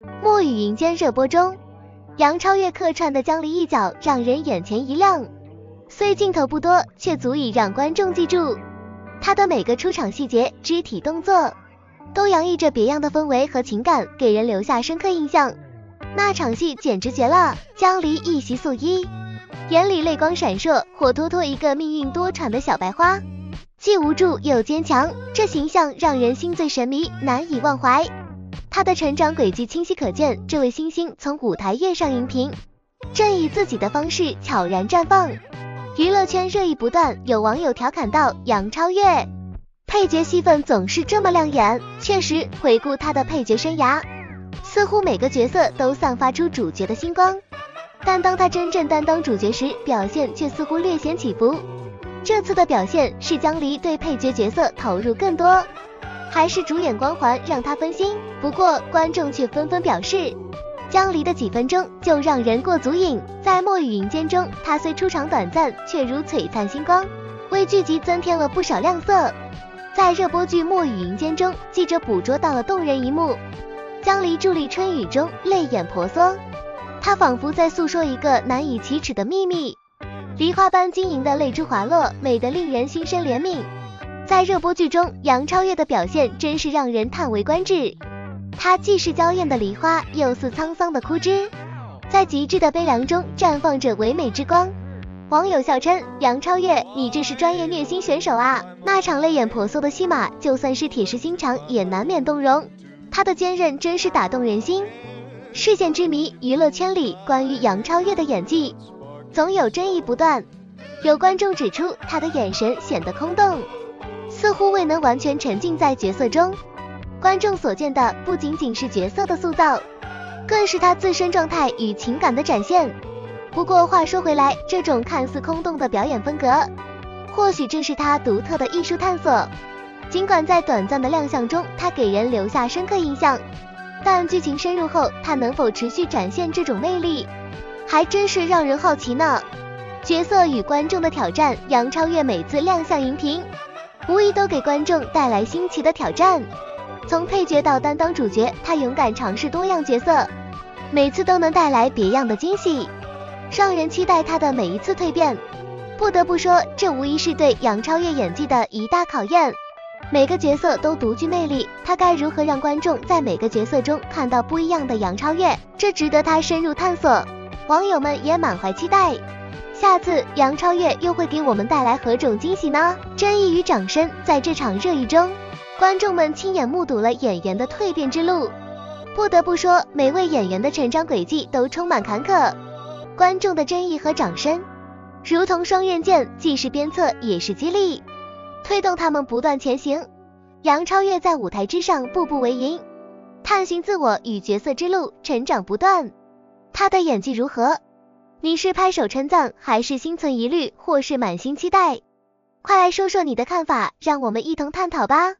墨雨云间热播中，杨超越客串的江离一角让人眼前一亮。虽镜头不多，却足以让观众记住她的每个出场细节、肢体动作，都洋溢着别样的氛围和情感，给人留下深刻印象。那场戏简直绝了，江离一袭素衣，眼里泪光闪烁，活脱脱一个命运多舛的小白花，既无助又坚强，这形象让人心醉神迷，难以忘怀。他的成长轨迹清晰可见，这位新星从舞台跃上荧屏，正以自己的方式悄然绽放。娱乐圈热议不断，有网友调侃道：“杨超越配角戏份总是这么亮眼。”确实，回顾他的配角生涯，似乎每个角色都散发出主角的星光，但当他真正担当主角时，表现却似乎略显起伏。这次的表现是江离对配角角色投入更多，还是主演光环让他分心？不过观众却纷纷表示。江离的几分钟就让人过足瘾，在墨雨云间中，他虽出场短暂，却如璀璨星光，为剧集增添了不少亮色。在热播剧《墨雨云间》中，记者捕捉到了动人一幕：江离伫立春雨中，泪眼婆娑，他仿佛在诉说一个难以启齿的秘密。梨花般晶莹的泪珠滑落，美得令人心生怜悯。在热播剧中，杨超越的表现真是让人叹为观止。她既是娇艳的梨花，又似沧桑的枯枝，在极致的悲凉中绽放着唯美之光。网友笑称：“杨超越，你这是专业虐心选手啊！那场泪眼婆娑的戏码，就算是铁石心肠也难免动容。她的坚韧真是打动人心。”事件之谜，娱乐圈里关于杨超越的演技，总有争议不断。有观众指出，她的眼神显得空洞，似乎未能完全沉浸在角色中。观众所见的不仅仅是角色的塑造，更是他自身状态与情感的展现。不过话说回来，这种看似空洞的表演风格，或许正是他独特的艺术探索。尽管在短暂的亮相中，他给人留下深刻印象，但剧情深入后，他能否持续展现这种魅力，还真是让人好奇呢。角色与观众的挑战，杨超越每次亮相荧屏，无疑都给观众带来新奇的挑战。从配角到担当主角，他勇敢尝试多样角色，每次都能带来别样的惊喜，让人期待他的每一次蜕变。不得不说，这无疑是对杨超越演技的一大考验。每个角色都独具魅力，他该如何让观众在每个角色中看到不一样的杨超越？这值得他深入探索。网友们也满怀期待，下次杨超越又会给我们带来何种惊喜呢？争议与掌声在这场热议中。观众们亲眼目睹了演员的蜕变之路，不得不说，每位演员的成长轨迹都充满坎坷。观众的争议和掌声，如同双刃剑，既是鞭策，也是激励，推动他们不断前行。杨超越在舞台之上步步为营，探寻自我与角色之路，成长不断。他的演技如何？你是拍手称赞，还是心存疑虑，或是满心期待？快来说说你的看法，让我们一同探讨吧。